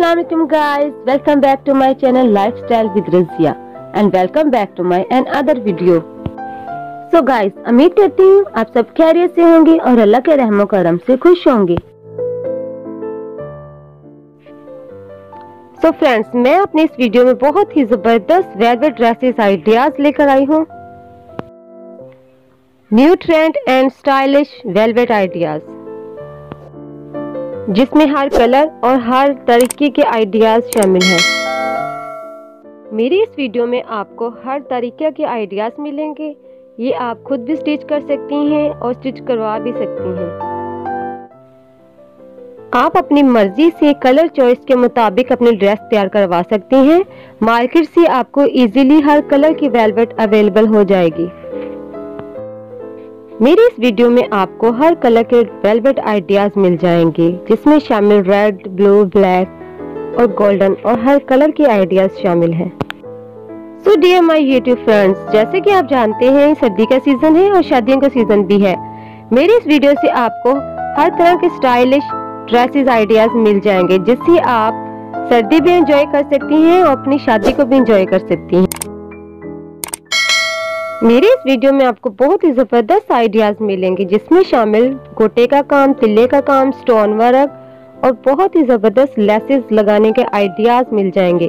वालेकुम guys welcome back to my channel lifestyle with Razia and welcome back to my another video so guys उम्मीद करती हूँ आप सब खैरियत से होंगे और अल्लाह के रहमो करम से खुश होंगे। So फ्रेंड्स मैं अपने इस वीडियो में बहुत ही ज़बरदस्त वेलवेट ड्रेसेस आइडियाज़ लेकर आई हूँ। New trend and stylish velvet ideas जिसमें हर कलर और हर तरीके के आइडियाज़ शामिल हैं। मेरी इस वीडियो में आपको हर तरीके के आइडियाज़ मिलेंगे। ये आप खुद भी स्टिच कर सकती हैं और स्टिच करवा भी सकती हैं। आप अपनी मर्ज़ी से कलर चॉइस के मुताबिक अपनी ड्रेस तैयार करवा सकती हैं। मार्केट से आपको इजीली हर कलर की वेलवेट अवेलेबल हो जाएगी। मेरी इस वीडियो में आपको हर कलर के वेलवेट आइडियाज़ मिल जाएँगे, जिसमें शामिल रेड ब्लू ब्लैक और गोल्डन और हर कलर के आइडियाज़ शामिल हैं। So dear my YouTube friends जैसे कि आप जानते हैं, सर्दी का सीज़न है और शादियों का सीज़न भी है। मेरी इस वीडियो से आपको हर तरह के स्टाइलिश ड्रेसेस आइडियाज़ मिल जाएँगे, जिससे आप सर्दी भी इंजॉय कर सकती हैं और अपनी शादी को भी इंजॉय कर सकती हैं। मेरे इस वीडियो में आपको बहुत ही ज़बरदस्त आइडियाज़ मिलेंगे, जिसमें शामिल गोटे का काम, तिल्ले का काम स्टोन वर्क और बहुत ही ज़बरदस्त लेसेस लगाने के आइडियाज़ मिल जाएँगे।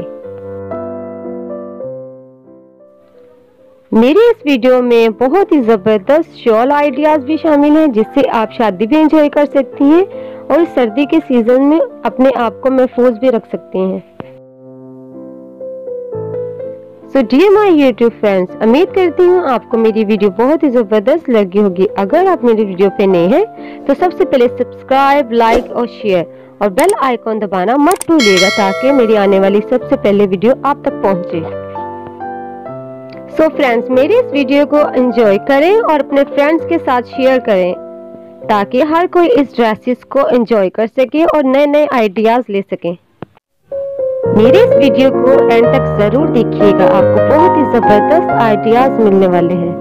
मेरी इस वीडियो में बहुत ही ज़बरदस्त शॉल आइडियाज़ भी शामिल हैं, जिससे आप शादी भी एंजॉय कर सकती हैं और सर्दी के सीज़न में अपने आप को महफूज भी रख सकती हैं। So dear my YouTube friends उम्मीद करती हूँ आपको मेरी वीडियो बहुत ही ज़बरदस्त लगी होगी। अगर आप मेरी वीडियो पे नए हैं तो सबसे पहले सब्सक्राइब लाइक और शेयर और बेल आइकॉन दबाना मत भूलिएगा ताकि मेरी आने वाली सबसे पहले वीडियो आप तक पहुँचे। सो फ्रेंड्स मेरी इस वीडियो को एंजॉय करें और अपने फ्रेंड्स के साथ शेयर करें ताकि हर कोई इस ड्रेसेस को एंजॉय कर सके और नए नए आइडियाज़ ले सकें। मेरे इस वीडियो को एंड तक ज़रूर देखिएगा। आपको बहुत ही ज़बरदस्त आइडियाज़ मिलने वाले हैं।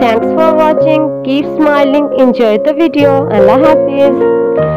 Thanks for watching keep smiling enjoy the video Allah Hafiz